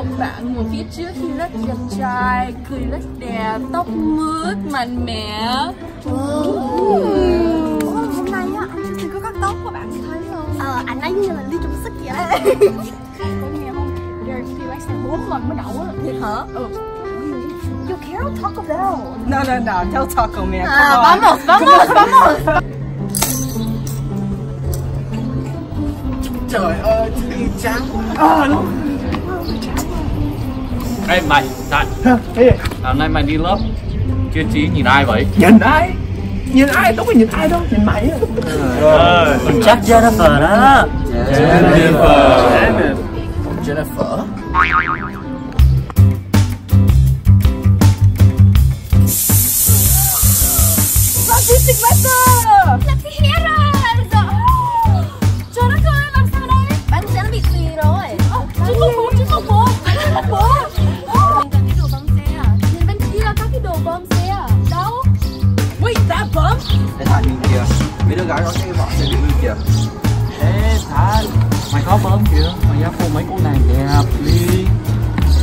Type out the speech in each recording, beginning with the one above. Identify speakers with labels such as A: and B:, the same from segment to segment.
A: một bạn ngồi phía trước thì rất đẹp trai cười rất đẹp tóc mướt mạnh mẽ
B: hôm
A: nay á anh Justin có cắt tóc các bạn thấy không
B: ờ anh ấy như là ly trung sức vậy á
A: có nghe không Derek Felix là bốn lần mới đậu á
B: thiệt hả
A: ừ you care Taco Bell
C: No, no, no. Tell Taco Man. à Come on. vamos vamos
B: vamos
D: Trời ơi,
C: thì trắng.
D: À, nó.
E: Ê mày, gì? Hôm nay mày đi lớp Chuyên trí nhìn ai vậy?
D: Nhìn ai? Nhìn ai? Đâu có nhìn ai đâu, nhìn mày á.
E: Ờ,
F: chắc Jennifer đó
E: Jennifer
G: Jennifer.
A: Rocky Siglater Lucky
G: Mấy đứa gái có cái bọn xe bị lưu kìa.
E: Ê Thành Mày có bơm kìa Mày dám phụ mấy cô nàng đẹp đi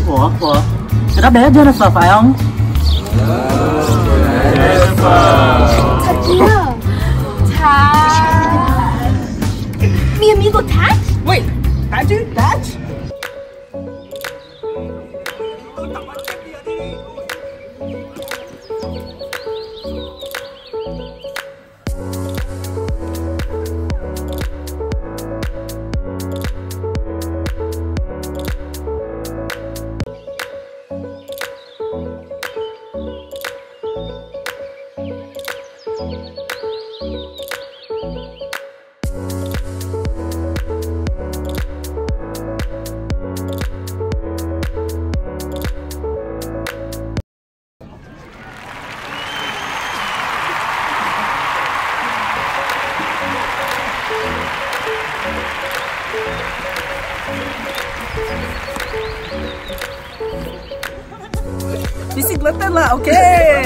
F: Ủa, ủa. Cái đó bé Jennifer phải không? thật
C: Bisiklete la, okay?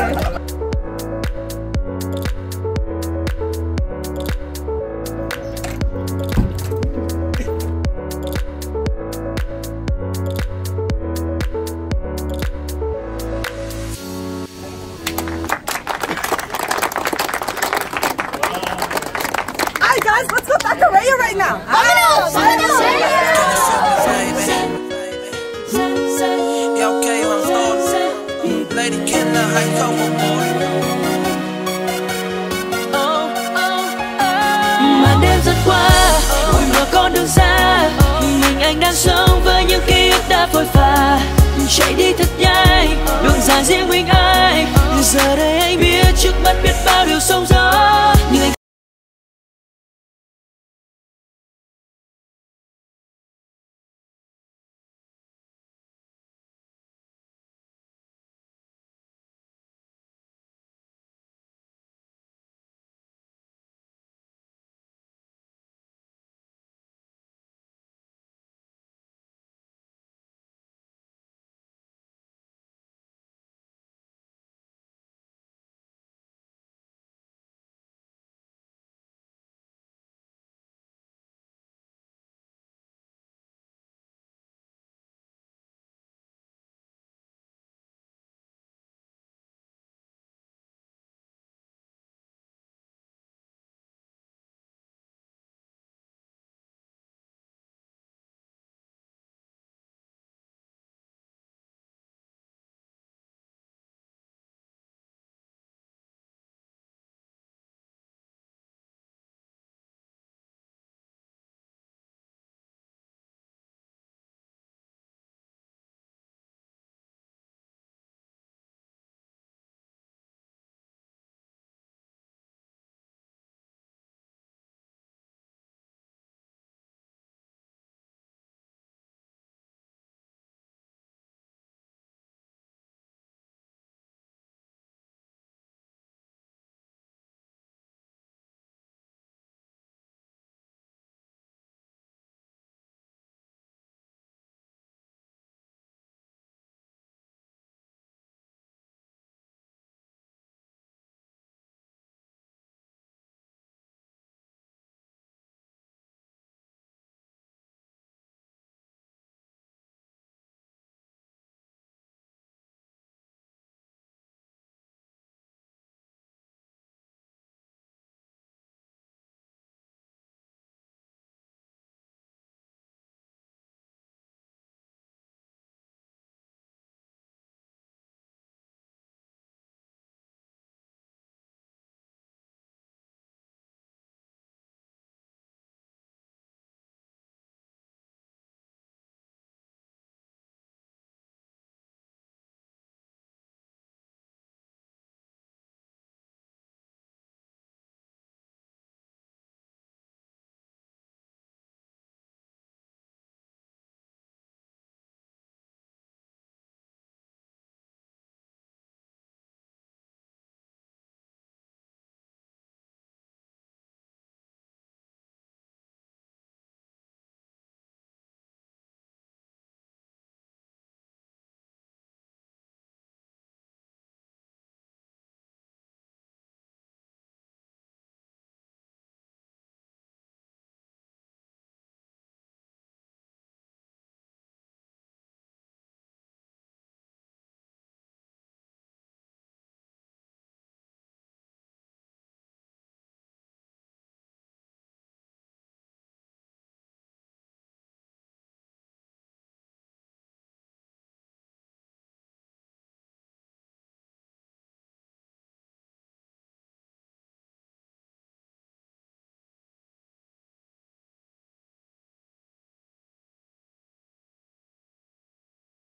C: Hi guys, let's go back array right now. Vámonos,
B: vámonos.
H: Oh, oh,
I: oh. Mà đêm dần qua Ôi mà con đường xa. Mình anh đang sống với những ký ức đã phôi phà Chạy đi thật nhanh, Đường dài riêng mình ai Giờ đây anh biết trước mắt biết bao điều sông gió.